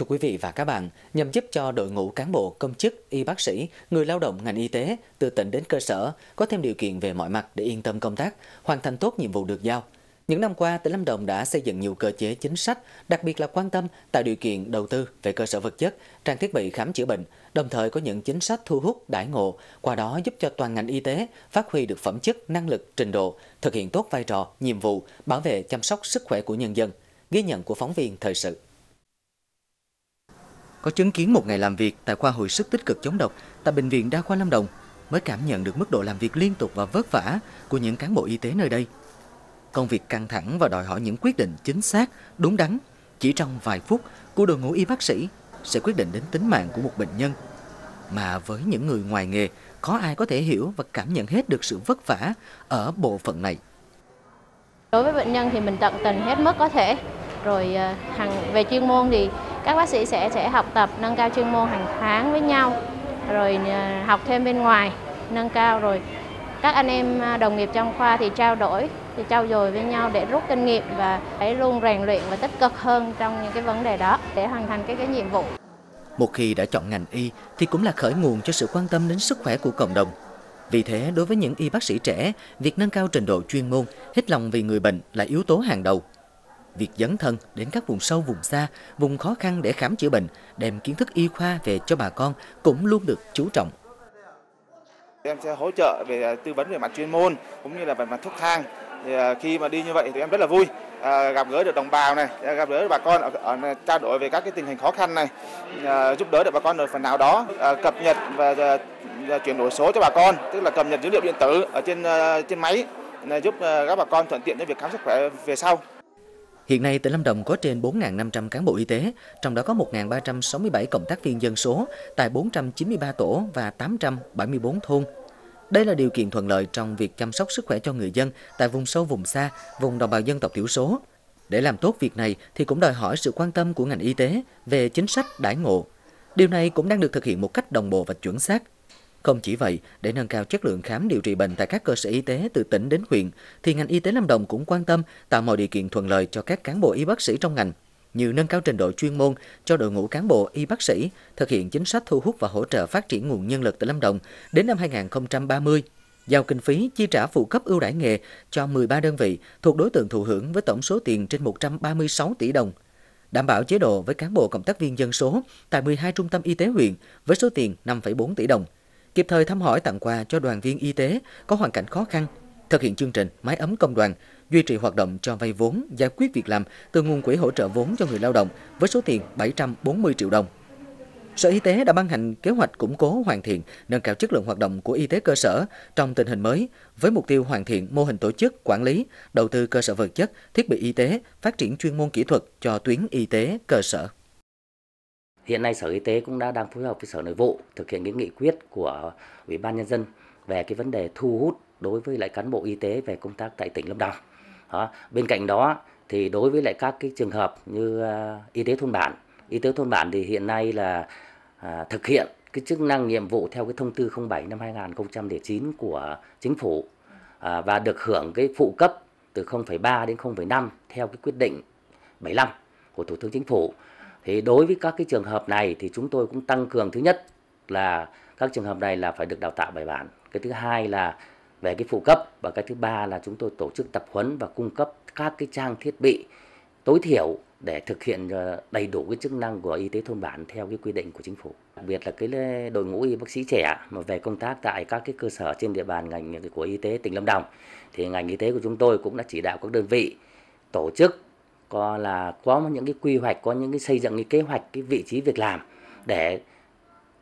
Thưa quý vị và các bạn, nhằm giúp cho đội ngũ cán bộ, công chức, y bác sĩ, người lao động ngành y tế từ tỉnh đến cơ sở có thêm điều kiện về mọi mặt để yên tâm công tác, hoàn thành tốt nhiệm vụ được giao. Những năm qua, tỉnh Lâm Đồng đã xây dựng nhiều cơ chế chính sách, đặc biệt là quan tâm tạo điều kiện đầu tư về cơ sở vật chất, trang thiết bị khám chữa bệnh, đồng thời có những chính sách thu hút đãi ngộ, qua đó giúp cho toàn ngành y tế phát huy được phẩm chất, năng lực, trình độ, thực hiện tốt vai trò, nhiệm vụ bảo vệ chăm sóc sức khỏe của nhân dân. Ghi nhận của phóng viên thời sự có chứng kiến một ngày làm việc tại khoa hồi sức tích cực chống độc tại Bệnh viện Đa khoa Lâm Đồng mới cảm nhận được mức độ làm việc liên tục và vất vả của những cán bộ y tế nơi đây. Công việc căng thẳng và đòi hỏi những quyết định chính xác, đúng đắn, chỉ trong vài phút của đội ngũ y bác sĩ sẽ quyết định đến tính mạng của một bệnh nhân. Mà với những người ngoài nghề, khó ai có thể hiểu và cảm nhận hết được sự vất vả ở bộ phận này. Đối với bệnh nhân thì mình tận tình hết mức có thể. Rồi à, hàng về chuyên môn thì các bác sĩ sẽ sẽ học tập nâng cao chuyên môn hàng tháng với nhau rồi ờ, học thêm bên ngoài nâng cao rồi các anh em ờ, đồng nghiệp trong khoa thì trao đổi thì trao dồi với nhau để rút kinh nghiệm và hãy luôn rèn luyện và tích cực hơn trong những cái vấn đề đó để hoàn thành cái cái nhiệm vụ. Một khi đã chọn ngành y thì cũng là khởi nguồn cho sự quan tâm đến sức khỏe của cộng đồng. Vì thế, đối với những y bác sĩ trẻ, việc nâng cao trình độ chuyên môn, hết lòng vì người bệnh là yếu tố hàng đầu việc dấn thân đến các vùng sâu, vùng xa, vùng khó khăn để khám chữa bệnh, đem kiến thức y khoa về cho bà con cũng luôn được chú trọng. Em sẽ hỗ trợ về à, tư vấn về mặt chuyên môn cũng như là về mặt thuốc thang. Thì à, khi mà đi như vậy thì em rất là vui à, gặp gỡ được đồng bào này, à, gặp gỡ được bà con ở, ở trao đổi về các cái tình hình khó khăn này, à, giúp đỡ được bà con ở phần nào đó, à, cập nhật và à, chuyển đổi số cho bà con, tức là cập nhật dữ liệu điện tử ở trên à, trên máy giúp à, các bà con thuận tiện cho việc khám sức khỏe về sau. Hiện nay, tỉnh Lâm Đồng có trên 4.500 cán bộ y tế, trong đó có 1.367 cộng tác viên dân số tại 493 tổ và 874 thôn. Đây là điều kiện thuận lợi trong việc chăm sóc sức khỏe cho người dân tại vùng sâu, vùng xa, vùng đồng bào dân tộc thiểu số. Để làm tốt việc này thì cũng đòi hỏi sự quan tâm của ngành y tế về chính sách đãi ngộ. Điều này cũng đang được thực hiện một cách đồng bộ và chuẩn xác. Không chỉ vậy, để nâng cao chất lượng khám điều trị bệnh tại các cơ sở y tế từ tỉnh đến huyện, thì ngành y tế Lâm Đồng cũng quan tâm tạo mọi điều kiện thuận lợi cho các cán bộ y bác sĩ trong ngành, như nâng cao trình độ chuyên môn cho đội ngũ cán bộ y bác sĩ, thực hiện chính sách thu hút và hỗ trợ phát triển nguồn nhân lực tại Lâm Đồng đến năm 2030, giao kinh phí chi trả phụ cấp ưu đãi nghề cho 13 đơn vị thuộc đối tượng thụ hưởng với tổng số tiền trên 136 tỷ đồng đảm bảo chế độ với cán bộ cộng tác viên dân số tại 12 trung tâm y tế huyện với số tiền 5,4 tỷ đồng kịp thời thăm hỏi tặng quà cho đoàn viên y tế có hoàn cảnh khó khăn, thực hiện chương trình mái ấm công đoàn, duy trì hoạt động cho vay vốn, giải quyết việc làm từ nguồn quỹ hỗ trợ vốn cho người lao động với số tiền 740 triệu đồng. Sở Y tế đã ban hành kế hoạch củng cố hoàn thiện, nâng cao chất lượng hoạt động của y tế cơ sở trong tình hình mới với mục tiêu hoàn thiện mô hình tổ chức, quản lý, đầu tư cơ sở vật chất, thiết bị y tế, phát triển chuyên môn kỹ thuật cho tuyến y tế cơ sở. Hiện nay Sở Y tế cũng đã đang phối hợp với Sở Nội vụ thực hiện cái nghị quyết của Ủy ban Nhân dân về cái vấn đề thu hút đối với lại cán bộ y tế về công tác tại tỉnh Lâm Đồng. Đó. Bên cạnh đó thì đối với lại các cái trường hợp như uh, y tế thôn bản, y tế thôn bản thì hiện nay là uh, thực hiện cái chức năng nhiệm vụ theo cái thông tư 07 năm 2009 của chính phủ uh, và được hưởng cái phụ cấp từ 0,3 đến 0,5 theo cái quyết định 75 của Thủ tướng Chính phủ thì đối với các cái trường hợp này thì chúng tôi cũng tăng cường, thứ nhất là các trường hợp này là phải được đào tạo bài bản cái thứ hai là về cái phụ cấp và cái thứ ba là chúng tôi tổ chức tập huấn và cung cấp các cái trang thiết bị tối thiểu để thực hiện ờ, đầy đủ cái chức năng của y tế thôn bản theo cái quy định của chính phủ. Đặc biệt là cái đội ngũ y bác sĩ trẻ mà về công tác tại các cái cơ sở trên địa bàn ngành của y tế tỉnh Lâm Đồng, thì ngành y tế của chúng tôi cũng đã chỉ đạo các đơn vị tổ chức có là có những cái quy hoạch, có những cái xây dựng cái kế hoạch, cái vị trí việc làm để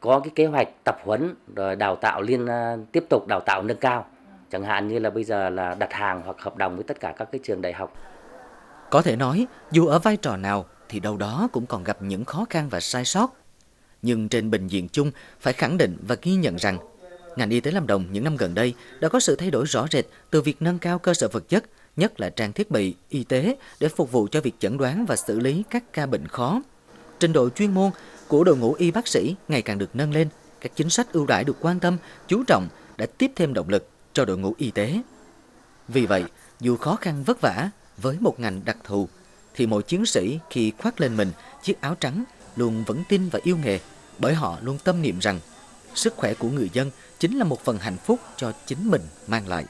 có cái kế hoạch tập huấn rồi đào tạo liên ờ, tiếp tục đào tạo nâng cao. Chẳng hạn như là bây giờ là đặt hàng hoặc hợp đồng với tất cả các cái trường đại học. Có thể nói, dù ở vai trò nào thì đâu đó cũng còn gặp những khó khăn và sai sót. Nhưng trên bình diện chung, phải khẳng định và ghi nhận rằng, ngành y tế Lâm Đồng những năm gần đây đã có sự thay đổi rõ rệt từ việc nâng cao cơ sở vật chất nhất là trang thiết bị, y tế để phục vụ cho việc chẩn đoán và xử lý các ca bệnh khó. Trình độ chuyên môn của đội ngũ y bác sĩ ngày càng được nâng lên, các chính sách ưu đãi được quan tâm, chú trọng đã tiếp thêm động lực cho đội ngũ y tế. Vì vậy, dù khó khăn vất vả với một ngành đặc thù, thì mỗi chiến sĩ khi khoác lên mình chiếc áo trắng luôn vững tin và yêu nghề bởi họ luôn tâm niệm rằng sức khỏe của người dân chính là một phần hạnh phúc cho chính mình mang lại.